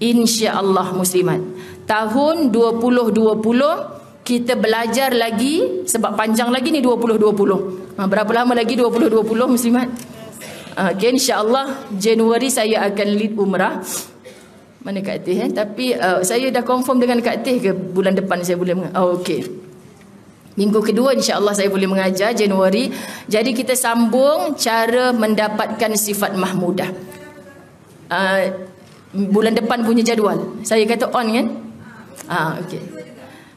insya-Allah muslimat. Tahun 2020 kita belajar lagi sebab panjang lagi ni 2020. Ha, berapa lama lagi 2020 muslimat? Ha, okay, insya-Allah Januari saya akan lead umrah. Mana Kak Teh eh? Tapi uh, saya dah confirm dengan Kak Teh ke bulan depan saya boleh meng- Oh okey. Minggu kedua insya-Allah saya boleh mengajar Januari. Jadi kita sambung cara mendapatkan sifat mahmudah. Uh, bulan depan punya jadual. Saya kata on kan? Ah okey.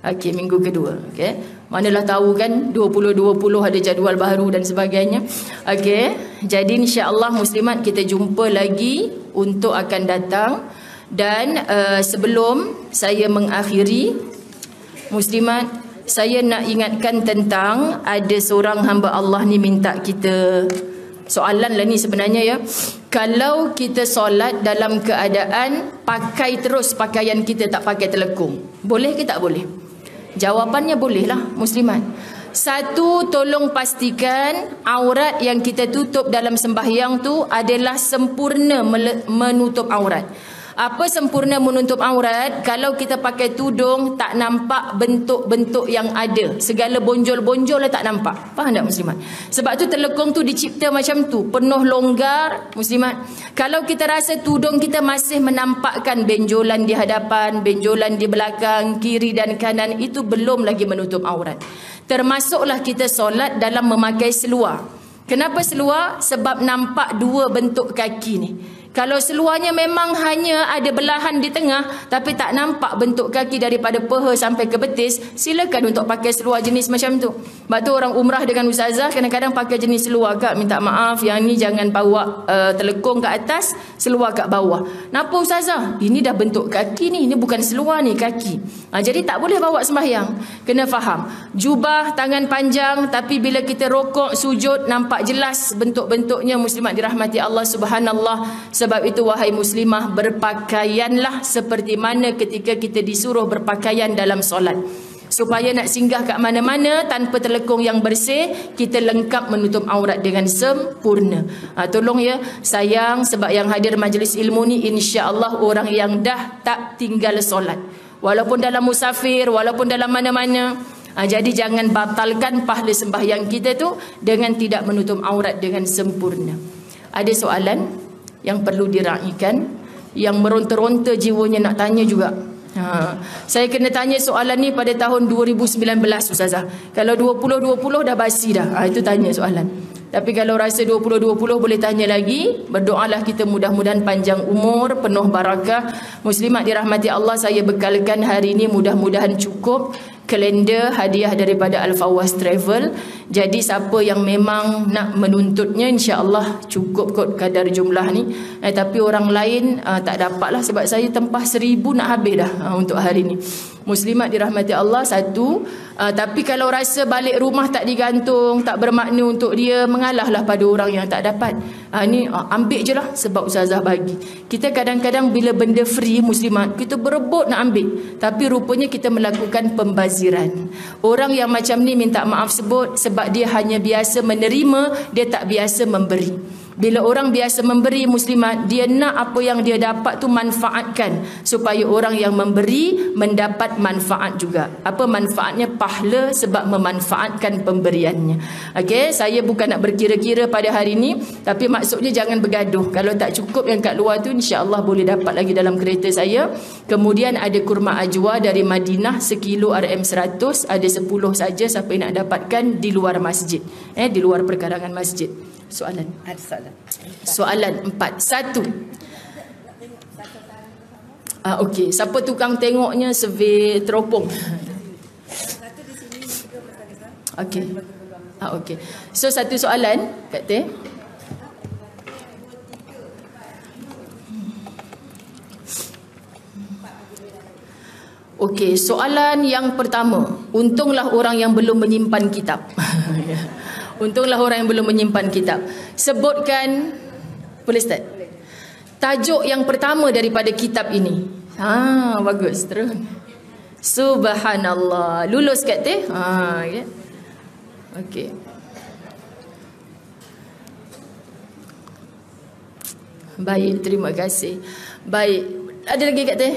Okey minggu kedua. Okey. Manalah tahu kan 2020 ada jadual baru dan sebagainya. Okey. Jadi insya-Allah muslimat kita jumpa lagi untuk akan datang dan uh, sebelum saya mengakhiri muslimat saya nak ingatkan tentang ada seorang hamba Allah ni minta kita soalan lah ni sebenarnya ya kalau kita solat dalam keadaan pakai terus pakaian kita tak pakai telekung boleh ke tak boleh? Jawapannya boleh lah muslimat. Satu tolong pastikan aurat yang kita tutup dalam sembahyang tu adalah sempurna menutup aurat apa sempurna menutup aurat? Kalau kita pakai tudung tak nampak bentuk-bentuk yang ada. Segala bonjol-bonjol lah tak nampak. Faham tak muslimat? Sebab tu telekong tu dicipta macam tu. Penuh longgar muslimat. Kalau kita rasa tudung kita masih menampakkan benjolan di hadapan benjolan di belakang kiri dan kanan itu belum lagi menutup aurat. Termasuklah kita solat dalam memakai seluar. Kenapa seluar? Sebab nampak dua bentuk kaki ni kalau seluarnya memang hanya ada belahan di tengah tapi tak nampak bentuk kaki daripada peha sampai ke betis, silakan untuk pakai seluar jenis macam tu. Sebab tu orang umrah dengan ustazah kadang-kadang pakai jenis seluar kak minta maaf yang ni jangan bawa uh, telekung ke atas, seluar kat bawah. Napa ustazah? Ini dah bentuk kaki ni, ini bukan seluar ni kaki. Ha, jadi tak boleh bawa sembahyang. Kena faham. Jubah tangan panjang tapi bila kita rokok sujud nampak jelas bentuk-bentuknya muslimat dirahmati Allah Subhanallah sebab itu wahai muslimah berpakaianlah seperti mana ketika kita disuruh berpakaian dalam solat. Supaya nak singgah kat mana-mana tanpa telekung yang bersih, kita lengkap menutup aurat dengan sempurna. Ha, tolong ya, sayang sebab yang hadir majlis ilmu ni insya-Allah orang yang dah tak tinggal solat. Walaupun dalam musafir, walaupun dalam mana-mana. Ha, jadi jangan batalkan pahala sembahyang kita tu dengan tidak menutup aurat dengan sempurna. Ada soalan? Yang perlu diraihkan yang meronta-ronta jiwanya nak tanya juga. Ha. saya kena tanya soalan ni pada tahun 2019 Ustazah. Kalau 2020 dah basi dah. Ha, itu tanya soalan. Tapi kalau rasa 2020 boleh tanya lagi berdoalah kita mudah-mudahan panjang umur penuh barakah. Muslimat dirahmati Allah saya bekalkan hari ini mudah-mudahan cukup kalender hadiah daripada Al-Fawaz Travel. Jadi siapa yang memang nak menuntutnya insya-Allah cukup kot kadar jumlah ni. Eh, tapi orang lain uh, tak dapatlah sebab saya tempah seribu nak habis dah uh, untuk hari ni. Muslimat dirahmati Allah satu uh, tapi kalau rasa balik rumah tak digantung tak bermakna untuk dia mengalahlah pada orang yang tak dapat uh, ni uh, ambil je lah sebab ustazah bagi. Kita kadang-kadang bila benda free muslimat kita berebut nak ambil. Tapi rupanya kita melakukan pembaziran. Orang yang macam ni minta maaf sebut sebab dia hanya biasa menerima dia tak biasa memberi bila orang biasa memberi muslimat, dia nak apa yang dia dapat tu manfaatkan supaya orang yang memberi mendapat manfaat juga. Apa manfaatnya? Pahala sebab memanfaatkan pemberiannya. Okey, saya bukan nak berkira-kira pada hari ini, tapi maksudnya jangan bergaduh. Kalau tak cukup yang kat luar tu insya-Allah boleh dapat lagi dalam kereta saya. Kemudian ada kurma ajwa dari Madinah sekilo RM100, ada 10 saja siapa yang nak dapatkan di luar masjid. Eh di luar perkarangan masjid soalan. Ada soalan. Soalan empat. Satu. Ah, okey. Siapa tukang tengoknya survey teropong? Okey. Ah, okey. So satu soalan, Kak Teh. Okey, soalan yang pertama. Untunglah orang yang belum menyimpan kitab. Untunglah orang yang belum menyimpan kitab. Sebutkan boleh start. Tajuk yang pertama daripada kitab ini. Ha, bagus. Terus. Subhanallah. Lulus kat teh? Ha, ya. Okey. Baik, terima kasih. Baik, Ada lagi kat teh?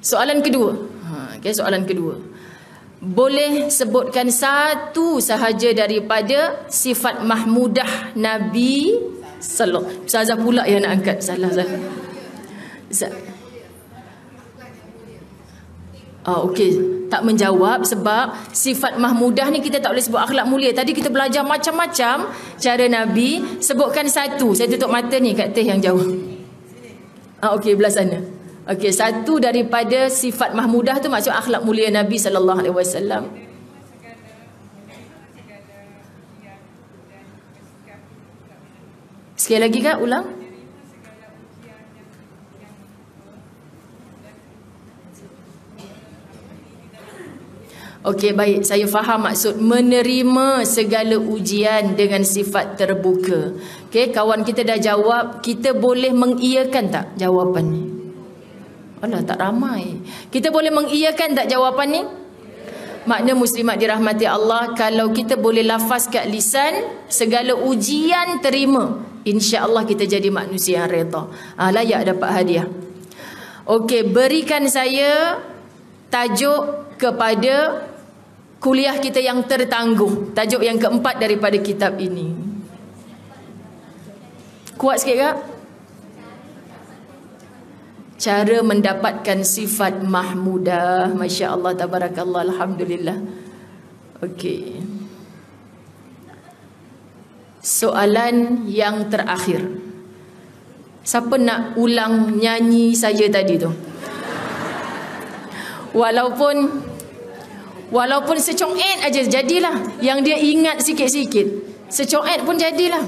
Soalan kedua. Ha, okay, soalan kedua. Boleh sebutkan satu sahaja daripada sifat mahmudah Nabi sallallahu Ustazah pula yang nak angkat salah salah. Ustaz. Oh, okey. Tak menjawab sebab sifat mahmudah ni kita tak boleh sebut akhlak mulia. Tadi kita belajar macam-macam cara Nabi. Sebutkan satu. Saya tutup mata ni kat teh yang jauh. Ah, okey, belah sana. Okey, satu daripada sifat mahmudah tu maksud akhlak mulia Nabi sallallahu alaihi wasallam. Sekali lagi kak, ulang. Okey baik saya faham maksud menerima segala ujian dengan sifat terbuka. Okey kawan kita dah jawab kita boleh mengiyakan tak jawapan Alah tak ramai. Kita boleh mengiyakan tak jawapan ni? Makna muslimat dirahmati Allah kalau kita boleh lafaz kat lisan segala ujian terima insya-Allah kita jadi manusia yang redha. Ah layak dapat hadiah. Okey berikan saya tajuk kepada kuliah kita yang tertangguh. Tajuk yang keempat daripada kitab ini. Kuat sikit tak? Cara mendapatkan sifat mahmudah. Masya Allah, tabarakallah, Alhamdulillah. Okey. Soalan yang terakhir. Siapa nak ulang nyanyi saya tadi tu? Walaupun Walaupun secoet aja jadilah yang dia ingat sikit-sikit. Secoet pun jadilah.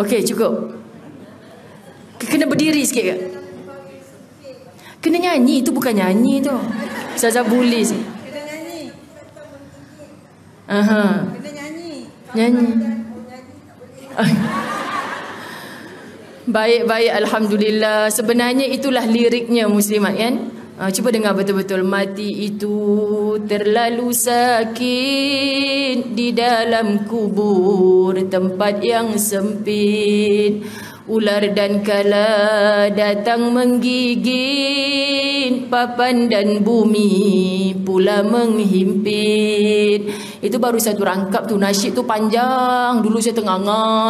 Okey, cukup. Kena berdiri sikit ke? Kena nyanyi, itu bukan nyanyi tu. Saza bully sih. Kena nyanyi. Aha. Kena nyanyi. Nyanyi. Baik-baik Alhamdulillah Sebenarnya itulah liriknya muslimat kan ha, Cuba dengar betul-betul. Mati itu terlalu sakit Di dalam kubur Tempat yang sempit. Ular dan kala datang menggigit Papan dan bumi pula menghimpit Itu baru satu rangkap tu Nasyid tu panjang Dulu saya tengah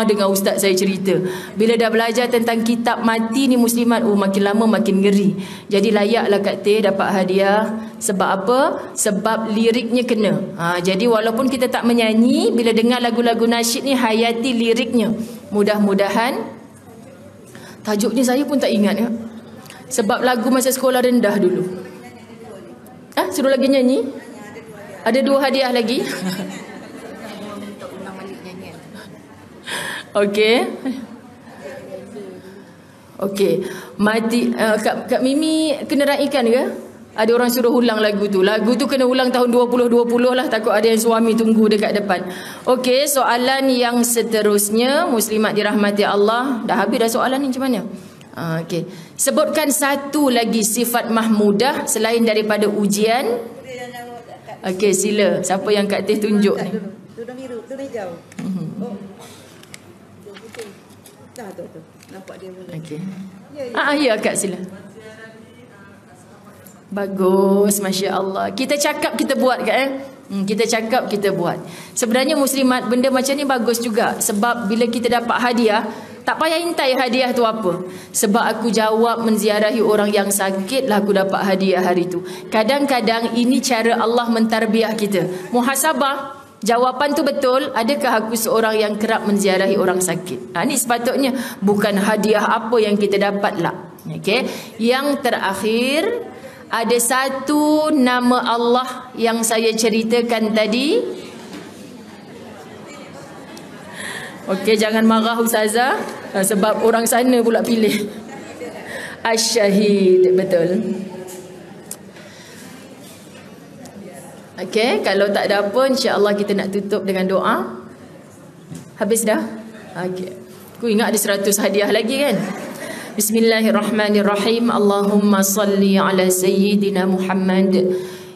dengan ustaz saya cerita Bila dah belajar tentang kitab mati ni muslimat Oh makin lama makin ngeri Jadi layaklah Kak Teh dapat hadiah Sebab apa? Sebab liriknya kena ha, Jadi walaupun kita tak menyanyi Bila dengar lagu-lagu nasyid ni Hayati liriknya Mudah-mudahan Tajuk ni saya pun tak ingat ya. Sebab lagu masa sekolah rendah dulu. Ah, suruh lagi nyanyi? Ada dua hadiah lagi. Okey. Okey. Mati uh, Kak, Kak Mimi kena raikan ke? Ada orang suruh ulang lagu tu. Lagu tu kena ulang tahun 2020 lah. Takut ada yang suami tunggu dekat depan. Okey, soalan yang seterusnya. Muslimat dirahmati Allah. Dah habis dah soalan ni macam mana? Uh, Okey. Sebutkan satu lagi sifat mahmudah selain daripada ujian. Okey, sila. Siapa yang Kak Teh tunjuk ni? Tudung biru, tudung hijau. Mhm. Oh. Dah tu tu. Nampak dia mula. Okey. Ya, ya. Ah, ya Kak sila. Bagus, Masya Allah. Kita cakap, kita buat kan? Eh? Hmm, kita cakap, kita buat. Sebenarnya muslimat, benda macam ni bagus juga. Sebab bila kita dapat hadiah, tak payah intai hadiah tu apa. Sebab aku jawab menziarahi orang yang sakit lah aku dapat hadiah hari tu. Kadang-kadang ini cara Allah mentarbiah kita. Muhasabah. Jawapan tu betul, adakah aku seorang yang kerap menziarahi orang sakit? Ha, ini sepatutnya bukan hadiah apa yang kita dapat lah. Okay? Yang terakhir, ada satu nama Allah yang saya ceritakan tadi. Okey, jangan marah Ustazah ah, sebab orang sana pula pilih. Asyahid, betul. Okey, kalau tak ada apa insya-Allah kita nak tutup dengan doa. Habis dah? Okey. Aku ingat ada 100 hadiah lagi kan? Bismillahirrahmanirrahim. Allahumma salli ala sayyidina Muhammad.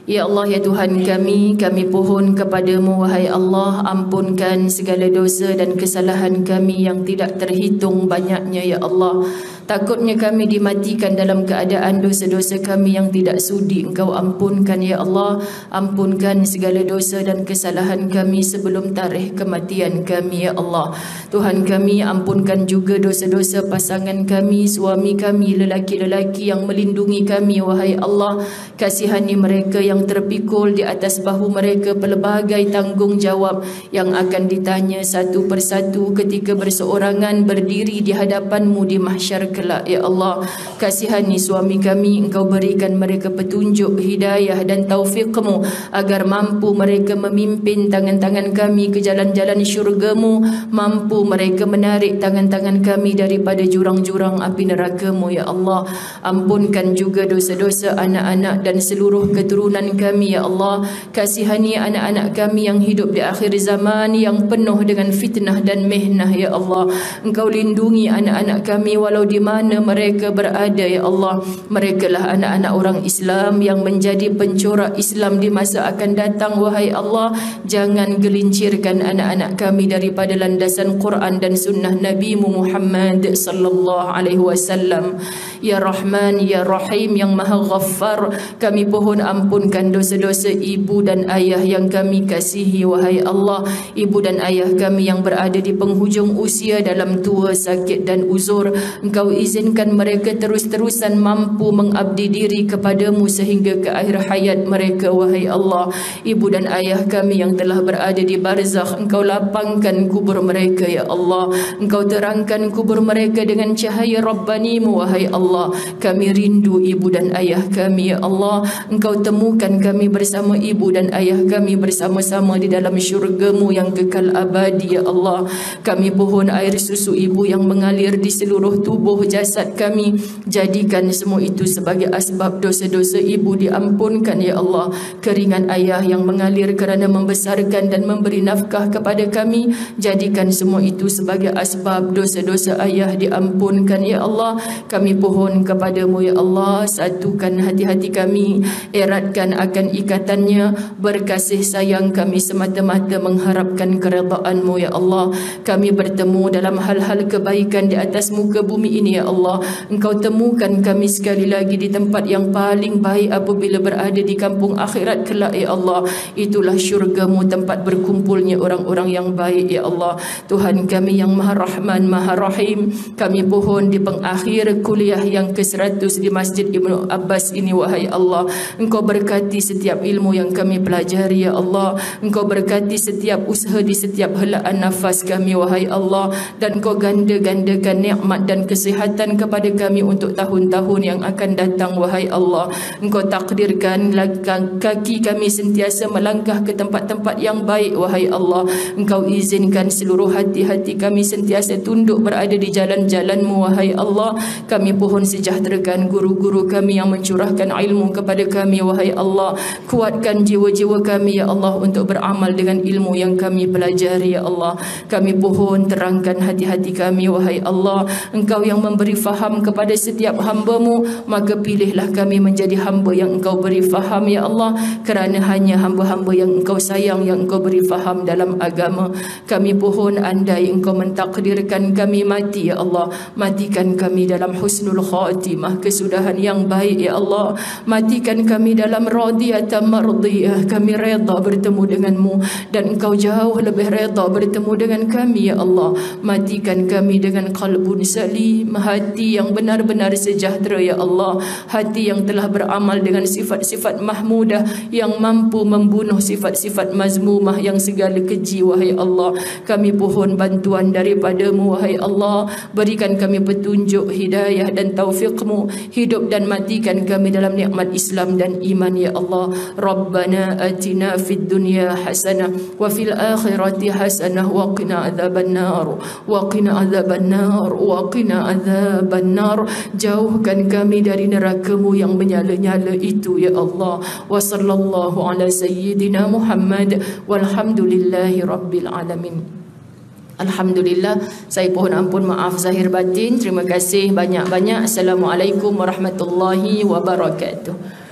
Ya Allah, Ya Tuhan kami, kami pohon kepadamu, wahai Allah, ampunkan segala dosa dan kesalahan kami yang tidak terhitung banyaknya, Ya Allah. Takutnya kami dimatikan dalam keadaan dosa-dosa kami yang tidak sudi Engkau ampunkan ya Allah. Ampunkan segala dosa dan kesalahan kami sebelum tarikh kematian kami ya Allah. Tuhan kami ampunkan juga dosa-dosa pasangan kami Suami kami, lelaki-lelaki yang melindungi kami Wahai Allah. Kasihani mereka yang terpikul di atas bahu mereka Pelbagai tanggungjawab yang akan ditanya satu persatu Ketika berseorangan berdiri di hadapanmu di mahsyar kelak. Ya Allah kasihani suami kami engkau berikan mereka petunjuk hidayah dan taufikmu agar mampu mereka memimpin tangan-tangan kami ke jalan-jalan syurgamu mampu mereka menarik tangan-tangan kami daripada jurang-jurang api nerakamu. Ya Allah ampunkan juga dosa-dosa anak-anak dan seluruh keturunan kami ya Allah. Kasihani anak-anak kami yang hidup di akhir zaman yang penuh dengan fitnah dan mehnah ya Allah. Engkau lindungi anak-anak kami walau di mana mereka berada ya Allah. Mereka lah anak-anak orang Islam yang menjadi pencorak Islam di masa akan datang wahai Allah. Jangan gelincirkan anak-anak kami daripada landasan Quran dan sunnah Nabi Muhammad sallallahu alaihi wasallam ya Rahman ya Rahim yang Maha Ghaffar. Kami pohon ampunkan dosa-dosa ibu dan ayah yang kami kasihi wahai Allah. Ibu dan ayah kami yang berada di penghujung usia dalam tua sakit dan uzur. Engkau izinkan mereka terus-terusan mampu mengabdi diri kepadamu sehingga ke akhir hayat mereka wahai Allah. Ibu dan ayah kami yang telah berada di barzakh engkau lapangkan kubur mereka ya Allah. Engkau terangkan kubur mereka dengan cahaya rabbanimu wahai Allah kami rindu ibu dan ayah kami ya Allah. Engkau temukan kami bersama ibu dan ayah kami bersama-sama di dalam syurgamu yang kekal abadi ya Allah. Kami pohon air susu ibu yang mengalir di seluruh tubuh jasad kami. Jadikan semua itu sebagai asbab dosa-dosa ibu diampunkan ya Allah. Keringan ayah yang mengalir kerana membesarkan dan memberi nafkah kepada kami. Jadikan semua itu sebagai asbab dosa-dosa ayah diampunkan ya Allah. Kami pohon kepadamu ya Allah satukan hati-hati kami eratkan akan ikatannya berkasih sayang kami semata-mata mengharapkan keredaanmu ya Allah. Kami bertemu dalam hal-hal kebaikan di atas muka bumi ini ya Allah. Engkau temukan kami sekali lagi di tempat yang paling baik apabila berada di kampung akhirat kelak ya Allah. Itulah syurgamu tempat berkumpulnya orang-orang yang baik ya Allah. Tuhan kami yang maha rahman maha rahim kami pohon di pengakhir kuliah yang ke-100 di Masjid Ibnu Abbas ini wahai Allah. Engkau berkati setiap ilmu yang kami pelajari ya Allah. Engkau berkati setiap usaha di setiap helaan nafas kami wahai Allah. Dan Engkau ganda-gandakan nikmat dan kesihatan kepada kami untuk tahun-tahun yang akan datang wahai Allah. Engkau takdirkan kaki kami sentiasa melangkah ke tempat-tempat yang baik wahai Allah. Engkau izinkan seluruh hati-hati kami sentiasa tunduk berada di jalan-jalanmu wahai Allah. Kami pohon sejahterakan guru-guru kami yang mencurahkan ilmu kepada kami wahai Allah. Kuatkan jiwa-jiwa kami ya Allah untuk beramal dengan ilmu yang kami pelajari ya Allah. Kami pohon terangkan hati-hati kami wahai Allah. Engkau yang memberi faham kepada setiap hambamu maka pilihlah kami menjadi hamba yang engkau beri faham ya Allah. Kerana hanya hamba-hamba yang engkau sayang yang engkau beri faham dalam agama. Kami pohon andai engkau mentakdirkan kami mati ya Allah. Matikan kami dalam husnul khatimah kesudahan yang baik ya Allah. Matikan kami dalam radiyatan mardiyah. Kami reda bertemu denganmu dan engkau jauh lebih reda bertemu dengan kami ya Allah. Matikan kami dengan kalbun salim hati yang benar-benar sejahtera ya Allah. Hati yang telah beramal dengan sifat-sifat mahmudah yang mampu membunuh sifat-sifat mazmumah yang segala keji wahai Allah. Kami pohon bantuan daripadamu wahai Allah. Berikan kami petunjuk hidayah dan taufikmu hidup dan matikan kami dalam nikmat Islam dan iman ya Allah. Rabbana atina fid dunya hasanah wa fil akhirati hasanah wa qina adzaban nar wa qina adzaban nar wa qina adzaban benar jauhkan kami dari neraka-Mu yang menyala-nyala itu ya Allah. Wa sallallahu ala sayyidina Muhammad. Walhamdulillahi rabbil alamin Alhamdulillah saya pohon ampun maaf zahir batin. Terima kasih banyak-banyak. Assalamualaikum warahmatullahi wabarakatuh